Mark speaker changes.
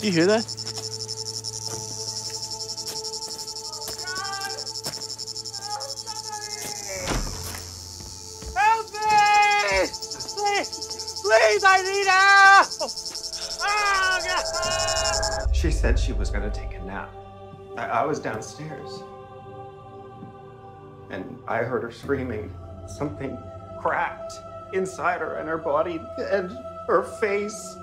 Speaker 1: Do you hear that?
Speaker 2: Help me! Please, please, I need help! Oh, God!
Speaker 3: She said she was going to take a nap. I, I was downstairs. And I heard her screaming. Something cracked inside her and her body and her face.